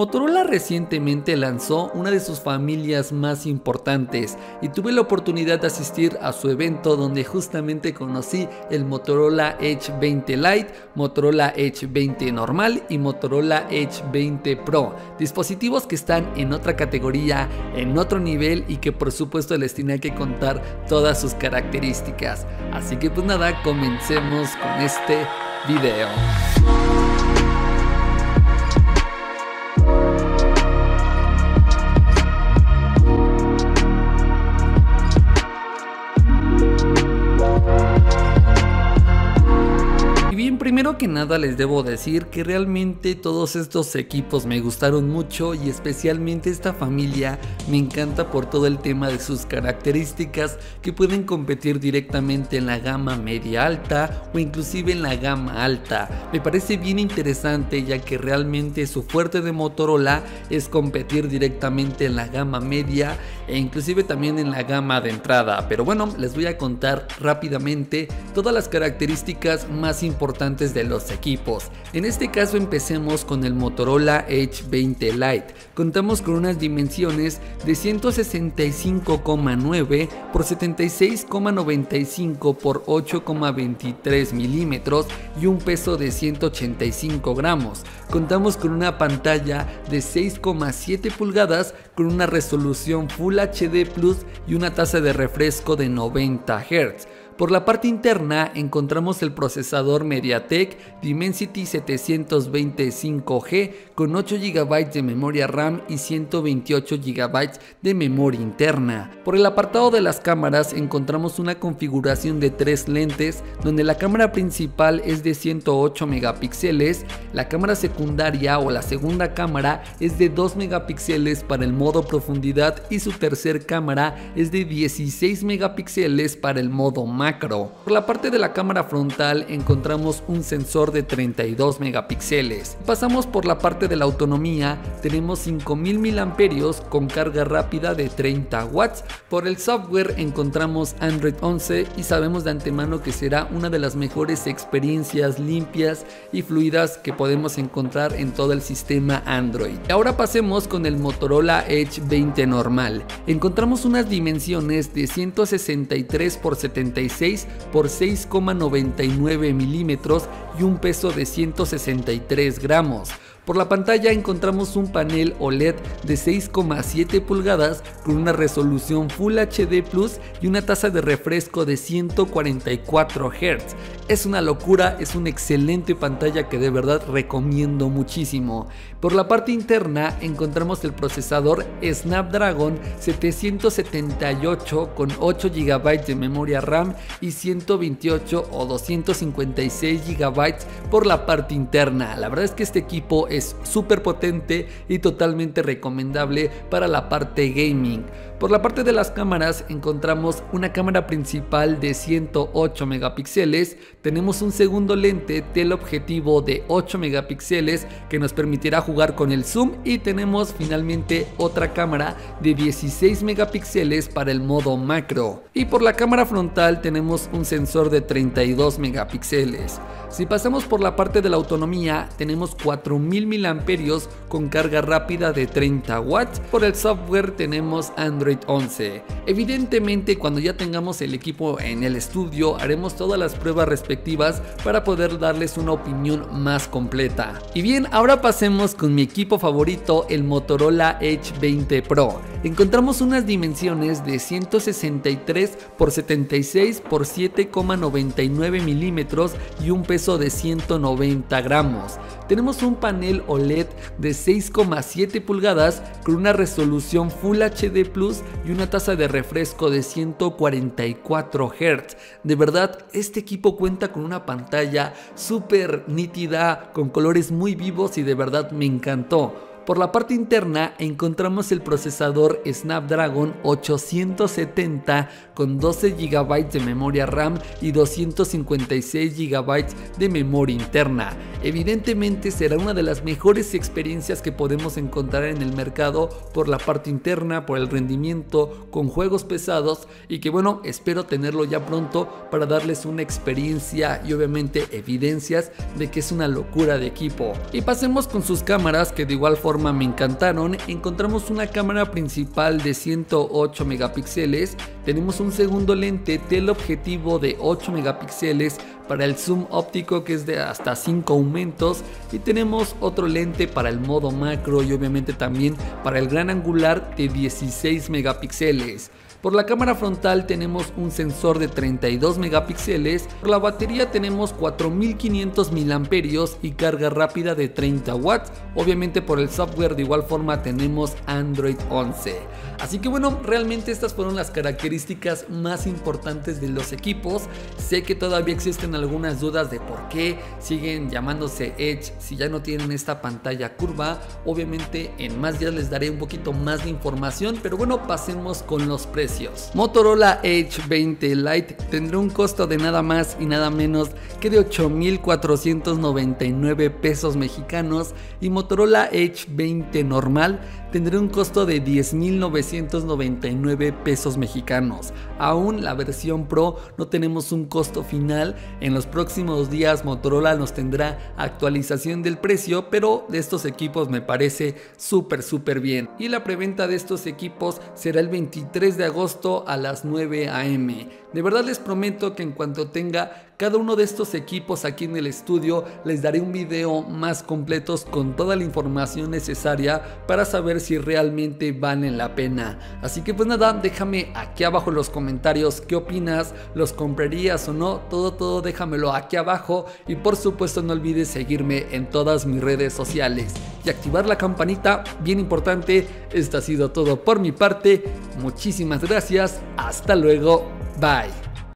Motorola recientemente lanzó una de sus familias más importantes y tuve la oportunidad de asistir a su evento donde justamente conocí el Motorola Edge 20 Lite, Motorola Edge 20 normal y Motorola Edge 20 Pro, dispositivos que están en otra categoría, en otro nivel y que por supuesto les tenía que contar todas sus características. Así que pues nada, comencemos con este video. Que nada les debo decir que realmente todos estos equipos me gustaron mucho y especialmente esta familia me encanta por todo el tema de sus características que pueden competir directamente en la gama media alta o inclusive en la gama alta. Me parece bien interesante ya que realmente su fuerte de Motorola es competir directamente en la gama media e inclusive también en la gama de entrada. Pero bueno, les voy a contar rápidamente todas las características más importantes de los equipos. En este caso empecemos con el Motorola Edge 20 Lite. Contamos con unas dimensiones de 165,9 por 76,95 por 8,23 milímetros y un peso de 185 gramos. Contamos con una pantalla de 6,7 pulgadas con una resolución Full HD Plus y una tasa de refresco de 90 Hz. Por la parte interna encontramos el procesador MediaTek Dimensity 725G con 8 GB de memoria RAM y 128 GB de memoria interna. Por el apartado de las cámaras encontramos una configuración de tres lentes donde la cámara principal es de 108 megapíxeles, la cámara secundaria o la segunda cámara es de 2 megapíxeles para el modo profundidad y su tercer cámara es de 16 megapíxeles para el modo por la parte de la cámara frontal encontramos un sensor de 32 megapíxeles. Pasamos por la parte de la autonomía, tenemos 5000 mAh con carga rápida de 30 watts. Por el software encontramos Android 11 y sabemos de antemano que será una de las mejores experiencias limpias y fluidas que podemos encontrar en todo el sistema Android. Ahora pasemos con el Motorola Edge 20 normal. Encontramos unas dimensiones de 163 x 76 por 6,99 milímetros y un peso de 163 gramos. Por la pantalla encontramos un panel OLED de 6,7 pulgadas con una resolución Full HD Plus y una tasa de refresco de 144 Hz. Es una locura, es una excelente pantalla que de verdad recomiendo muchísimo. Por la parte interna encontramos el procesador Snapdragon 778 con 8 GB de memoria RAM y 128 o 256 GB por la parte interna. La verdad es que este equipo es súper potente y totalmente recomendable para la parte gaming. Por la parte de las cámaras encontramos una cámara principal de 108 megapíxeles, tenemos un segundo lente teleobjetivo de 8 megapíxeles que nos permitirá jugar con el zoom y tenemos finalmente otra cámara de 16 megapíxeles para el modo macro. Y por la cámara frontal tenemos un sensor de 32 megapíxeles. Si pasamos por la parte de la autonomía, tenemos 4000 mAh con carga rápida de 30 watts. Por el software tenemos Android 11. Evidentemente, cuando ya tengamos el equipo en el estudio, haremos todas las pruebas respectivas para poder darles una opinión más completa. Y bien, ahora pasemos con mi equipo favorito, el Motorola Edge 20 Pro. Encontramos unas dimensiones de 163 x 76 x 7,99 milímetros y un peso de 190 gramos. Tenemos un panel OLED de 6,7 pulgadas con una resolución Full HD Plus y una tasa de refresco de 144 Hz. De verdad, este equipo cuenta con una pantalla súper nítida, con colores muy vivos y de verdad me encantó. Por la parte interna encontramos el procesador Snapdragon 870 con 12 GB de memoria RAM y 256 GB de memoria interna. Evidentemente será una de las mejores experiencias que podemos encontrar en el mercado por la parte interna, por el rendimiento, con juegos pesados y que bueno, espero tenerlo ya pronto para darles una experiencia y obviamente evidencias de que es una locura de equipo. Y pasemos con sus cámaras que de igual forma me encantaron. Encontramos una cámara principal de 108 megapíxeles, tenemos un segundo lente teleobjetivo de 8 megapíxeles para el zoom óptico que es de hasta 5 aumentos y tenemos otro lente para el modo macro y obviamente también para el gran angular de 16 megapíxeles. Por la cámara frontal tenemos un sensor de 32 megapíxeles, por la batería tenemos 4500 mAh y carga rápida de 30 watts, obviamente por el software de igual forma tenemos Android 11. Así que bueno, realmente estas fueron las características más importantes de los equipos. Sé que todavía existen algunas dudas de por qué siguen llamándose Edge si ya no tienen esta pantalla curva. Obviamente en más días les daré un poquito más de información, pero bueno, pasemos con los precios. Motorola Edge 20 Lite tendrá un costo de nada más y nada menos que de 8.499 pesos mexicanos y Motorola Edge 20 normal tendrá un costo de 10.999 pesos mexicanos. Aún la versión Pro no tenemos un costo final. En los próximos días Motorola nos tendrá actualización del precio, pero de estos equipos me parece súper súper bien. Y la preventa de estos equipos será el 23 de agosto a las 9 am. De verdad les prometo que en cuanto tenga cada uno de estos equipos aquí en el estudio les daré un video más completos con toda la información necesaria para saber si realmente valen la pena. Así que pues nada, déjame aquí abajo en los comentarios qué opinas, los comprarías o no, todo todo déjamelo aquí abajo y por supuesto no olvides seguirme en todas mis redes sociales y activar la campanita, bien importante. Esto ha sido todo por mi parte. Muchísimas gracias. Hasta luego. Bye.